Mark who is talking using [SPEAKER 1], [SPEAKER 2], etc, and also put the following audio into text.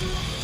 [SPEAKER 1] Bye.